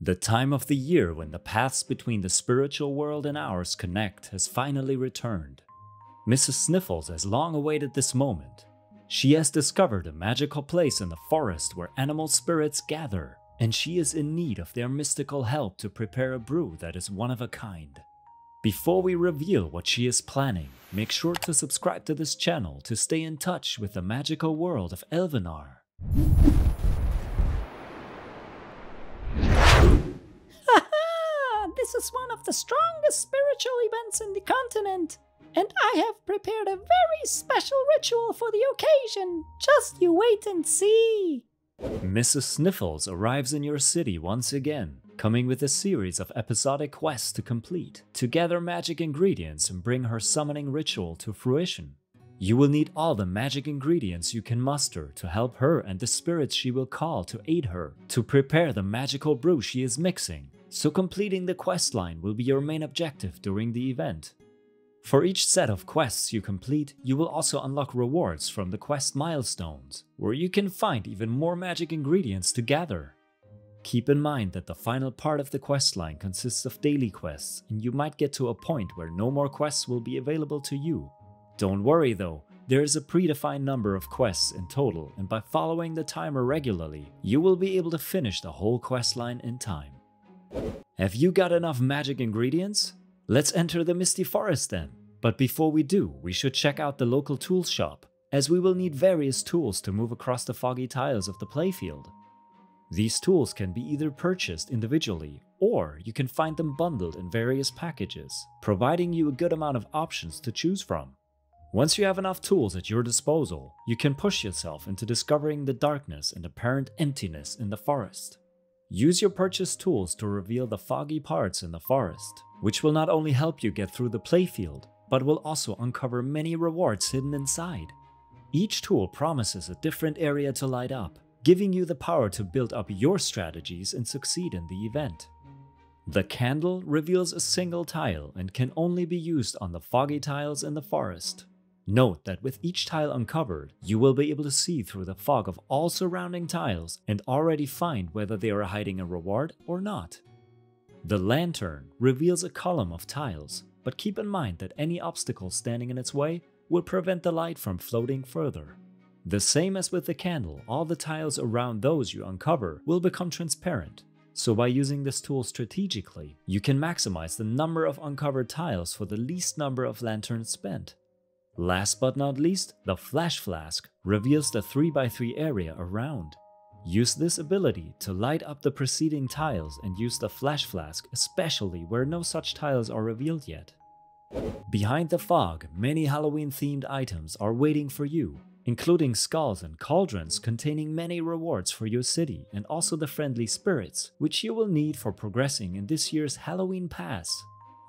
The time of the year when the paths between the spiritual world and ours connect has finally returned. Mrs. Sniffles has long awaited this moment. She has discovered a magical place in the forest where animal spirits gather, and she is in need of their mystical help to prepare a brew that is one of a kind. Before we reveal what she is planning, make sure to subscribe to this channel to stay in touch with the magical world of Elvenar. This is one of the strongest spiritual events in the continent, and I have prepared a very special ritual for the occasion. Just you wait and see. Mrs. Sniffles arrives in your city once again, coming with a series of episodic quests to complete, to gather magic ingredients and bring her summoning ritual to fruition. You will need all the magic ingredients you can muster to help her and the spirits she will call to aid her to prepare the magical brew she is mixing, so completing the quest line will be your main objective during the event. For each set of quests you complete, you will also unlock rewards from the quest milestones, where you can find even more magic ingredients to gather. Keep in mind that the final part of the quest line consists of daily quests, and you might get to a point where no more quests will be available to you. Don't worry though, there is a predefined number of quests in total, and by following the timer regularly, you will be able to finish the whole quest line in time. Have you got enough magic ingredients? Let's enter the Misty Forest then. But before we do, we should check out the local tool shop, as we will need various tools to move across the foggy tiles of the playfield. These tools can be either purchased individually, or you can find them bundled in various packages, providing you a good amount of options to choose from. Once you have enough tools at your disposal, you can push yourself into discovering the darkness and apparent emptiness in the forest. Use your purchase tools to reveal the foggy parts in the forest, which will not only help you get through the playfield, but will also uncover many rewards hidden inside. Each tool promises a different area to light up, giving you the power to build up your strategies and succeed in the event. The candle reveals a single tile and can only be used on the foggy tiles in the forest. Note that with each tile uncovered, you will be able to see through the fog of all surrounding tiles and already find whether they are hiding a reward or not. The lantern reveals a column of tiles, but keep in mind that any obstacle standing in its way will prevent the light from floating further. The same as with the candle, all the tiles around those you uncover will become transparent. So by using this tool strategically, you can maximize the number of uncovered tiles for the least number of lanterns spent. Last but not least, the Flash Flask reveals the 3x3 area around. Use this ability to light up the preceding tiles and use the Flash Flask especially where no such tiles are revealed yet. Behind the fog, many Halloween themed items are waiting for you, including skulls and cauldrons containing many rewards for your city and also the friendly spirits, which you will need for progressing in this year's Halloween Pass.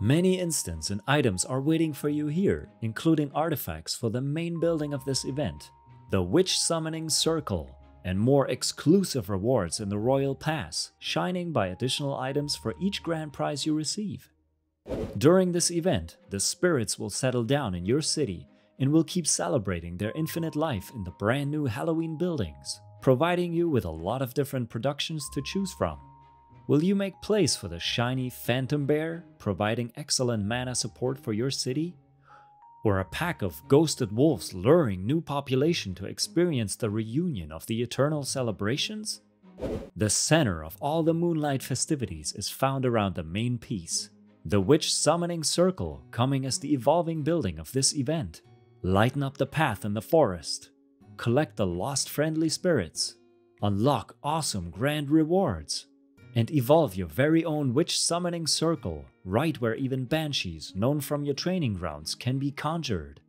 Many instants and items are waiting for you here, including artifacts for the main building of this event, the Witch Summoning Circle, and more exclusive rewards in the Royal Pass, shining by additional items for each grand prize you receive. During this event, the spirits will settle down in your city and will keep celebrating their infinite life in the brand new Halloween buildings, providing you with a lot of different productions to choose from. Will you make place for the shiny Phantom Bear, providing excellent mana support for your city? Or a pack of ghosted wolves luring new population to experience the reunion of the eternal celebrations? The center of all the moonlight festivities is found around the main piece, the Witch Summoning Circle coming as the evolving building of this event. Lighten up the path in the forest, collect the lost friendly spirits, unlock awesome grand rewards, and evolve your very own witch summoning circle, right where even banshees, known from your training grounds, can be conjured.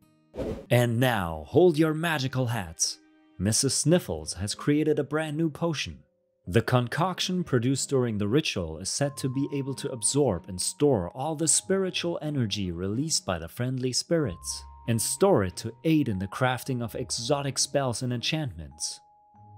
And now, hold your magical hats. Mrs. Sniffles has created a brand new potion. The concoction produced during the ritual is said to be able to absorb and store all the spiritual energy released by the friendly spirits, and store it to aid in the crafting of exotic spells and enchantments.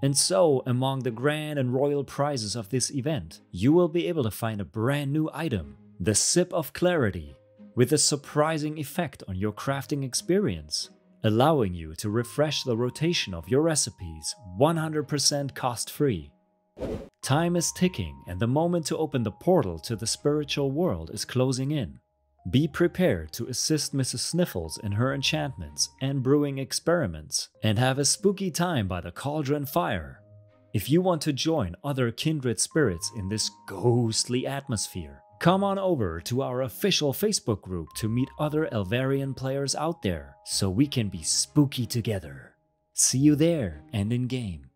And so, among the grand and royal prizes of this event, you will be able to find a brand new item, the Sip of Clarity, with a surprising effect on your crafting experience, allowing you to refresh the rotation of your recipes 100% cost free. Time is ticking, and the moment to open the portal to the spiritual world is closing in. Be prepared to assist Mrs. Sniffles in her enchantments and brewing experiments, and have a spooky time by the cauldron fire. If you want to join other kindred spirits in this ghostly atmosphere, come on over to our official Facebook group to meet other Elvarian players out there so we can be spooky together. See you there and in game.